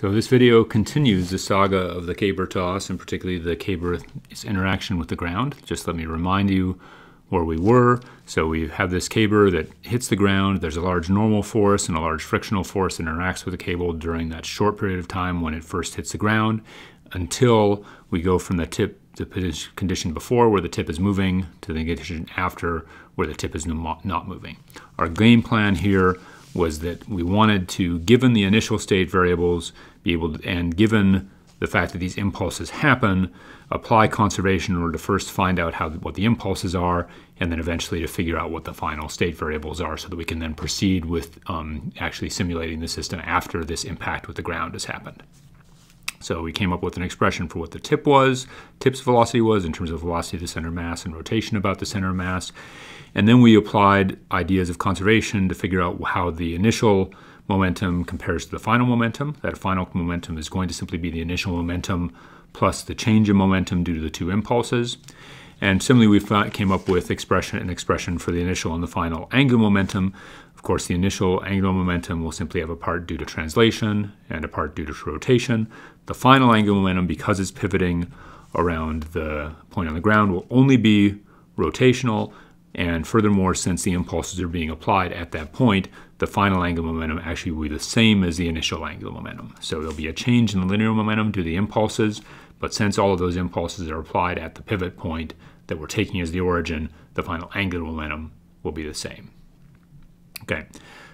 So this video continues the saga of the caber toss and particularly the caber's interaction with the ground. Just let me remind you where we were. So we have this caber that hits the ground. There's a large normal force and a large frictional force that interacts with the caber during that short period of time when it first hits the ground until we go from the tip, the condition before where the tip is moving to the condition after where the tip is not moving. Our game plan here was that we wanted to, given the initial state variables, be able to, and given the fact that these impulses happen, apply conservation in order to first find out how what the impulses are, and then eventually to figure out what the final state variables are, so that we can then proceed with um, actually simulating the system after this impact with the ground has happened. So we came up with an expression for what the tip was, tip's velocity was in terms of velocity to center mass and rotation about the center of mass. And then we applied ideas of conservation to figure out how the initial momentum compares to the final momentum. That final momentum is going to simply be the initial momentum plus the change in momentum due to the two impulses. And similarly, we came up with expression an expression for the initial and the final angular momentum. Of course, the initial angular momentum will simply have a part due to translation and a part due to rotation. The final angular momentum, because it's pivoting around the point on the ground, will only be rotational, and furthermore, since the impulses are being applied at that point, the final angular momentum actually will be the same as the initial angular momentum. So there'll be a change in the linear momentum due to the impulses, but since all of those impulses are applied at the pivot point that we're taking as the origin, the final angular momentum will be the same. Okay,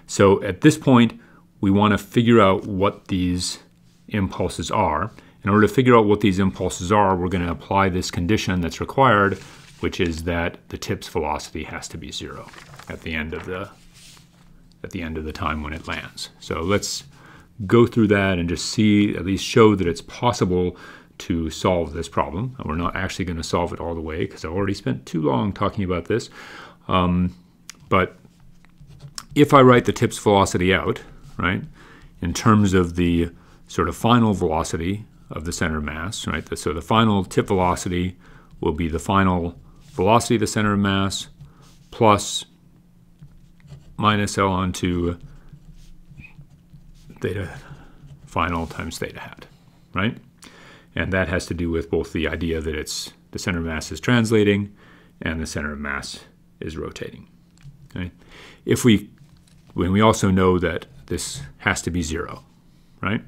so at this point, we want to figure out what these impulses are. In order to figure out what these impulses are, we're going to apply this condition that's required which is that the tip's velocity has to be zero at the end of the at the end of the time when it lands. So let's go through that and just see, at least show that it's possible to solve this problem. And we're not actually going to solve it all the way because I've already spent too long talking about this. Um, but if I write the tip's velocity out, right, in terms of the sort of final velocity of the center of mass, right, so the final tip velocity will be the final velocity of the center of mass plus minus L onto theta final times theta hat, right? And that has to do with both the idea that it's the center of mass is translating and the center of mass is rotating. Okay? If we, when we also know that this has to be zero, right?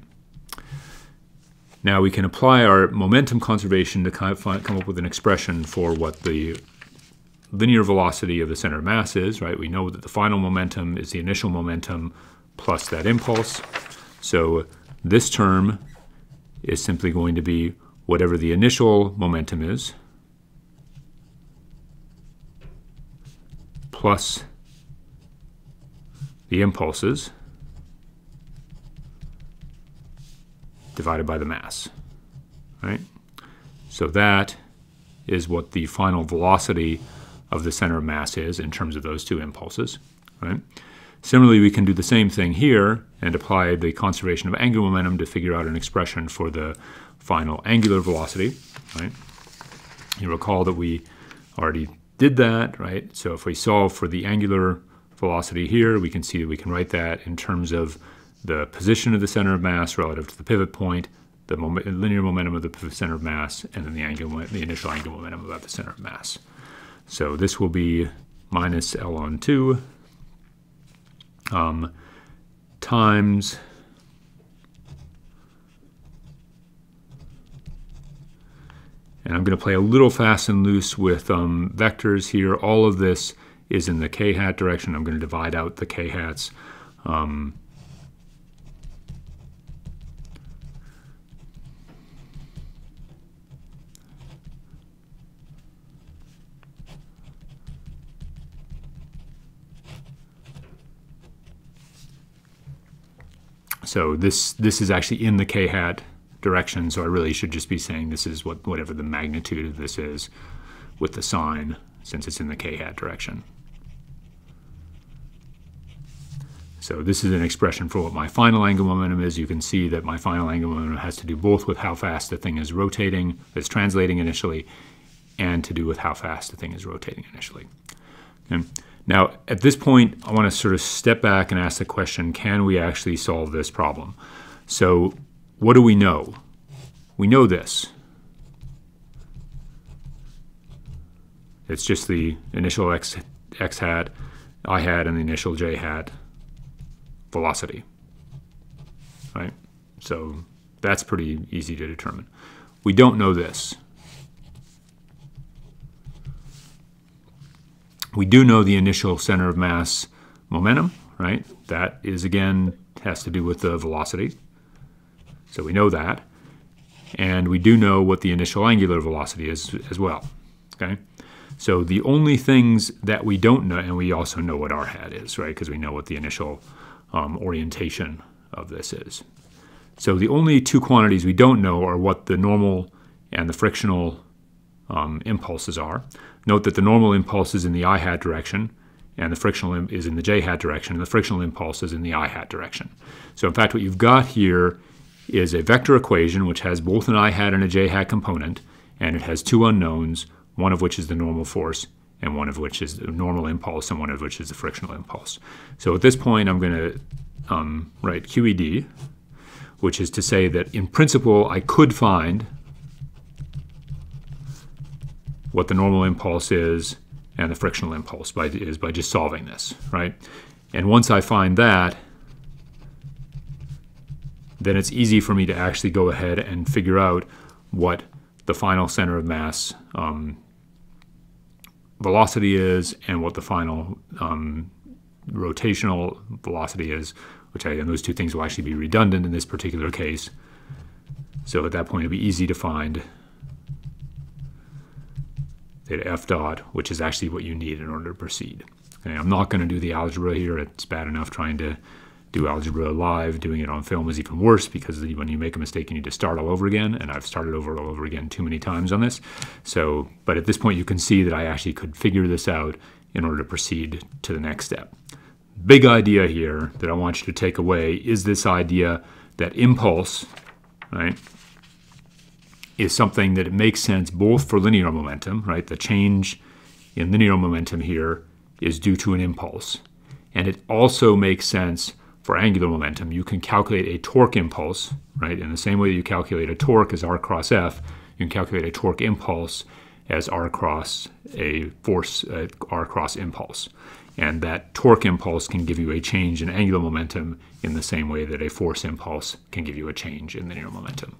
Now we can apply our momentum conservation to come up with an expression for what the linear velocity of the center of mass is, right? We know that the final momentum is the initial momentum plus that impulse. So this term is simply going to be whatever the initial momentum is plus the impulses divided by the mass, right? So that is what the final velocity of the center of mass is in terms of those two impulses, right? Similarly, we can do the same thing here and apply the conservation of angular momentum to figure out an expression for the final angular velocity, right? You recall that we already did that, right? So if we solve for the angular velocity here, we can see that we can write that in terms of the position of the center of mass relative to the pivot point, the linear momentum of the center of mass, and then the, angular, the initial angular momentum about the center of mass. So this will be minus L on 2 um, times And I'm going to play a little fast and loose with um, vectors here. All of this is in the k-hat direction. I'm going to divide out the k-hats. Um, So this this is actually in the k-hat direction, so I really should just be saying this is what whatever the magnitude of this is with the sign, since it's in the k-hat direction. So this is an expression for what my final angular momentum is. You can see that my final angular momentum has to do both with how fast the thing is rotating, it's translating initially, and to do with how fast the thing is rotating initially. Okay. Now, at this point, I want to sort of step back and ask the question, can we actually solve this problem? So what do we know? We know this. It's just the initial x, x hat, i hat, and the initial j hat velocity. Right? So that's pretty easy to determine. We don't know this. We do know the initial center of mass momentum, right? That is, again, has to do with the velocity. So we know that. And we do know what the initial angular velocity is as well, okay? So the only things that we don't know, and we also know what r hat is, right? Because we know what the initial um, orientation of this is. So the only two quantities we don't know are what the normal and the frictional um, impulses are. Note that the normal impulse is in the i hat direction, and the frictional is in the j hat direction, and the frictional impulse is in the i hat direction. So in fact, what you've got here is a vector equation which has both an i hat and a j hat component, and it has two unknowns, one of which is the normal force, and one of which is the normal impulse, and one of which is the frictional impulse. So at this point, I'm going to um, write QED, which is to say that in principle, I could find what the normal impulse is and the frictional impulse by, is by just solving this, right? And once I find that, then it's easy for me to actually go ahead and figure out what the final center of mass um, velocity is and what the final um, rotational velocity is, which I, and those two things will actually be redundant in this particular case. So at that point, it'll be easy to find theta f dot, which is actually what you need in order to proceed. Okay, I'm not going to do the algebra here. It's bad enough trying to do algebra live. Doing it on film is even worse because when you make a mistake, you need to start all over again. And I've started over all over again too many times on this. So, but at this point, you can see that I actually could figure this out in order to proceed to the next step big idea here that I want you to take away is this idea that impulse, right, is something that it makes sense both for linear momentum, right? The change in linear momentum here is due to an impulse. And it also makes sense for angular momentum. You can calculate a torque impulse, right? In the same way that you calculate a torque as r cross f, you can calculate a torque impulse as r cross a force, uh, r cross impulse. And that torque impulse can give you a change in angular momentum in the same way that a force impulse can give you a change in linear momentum.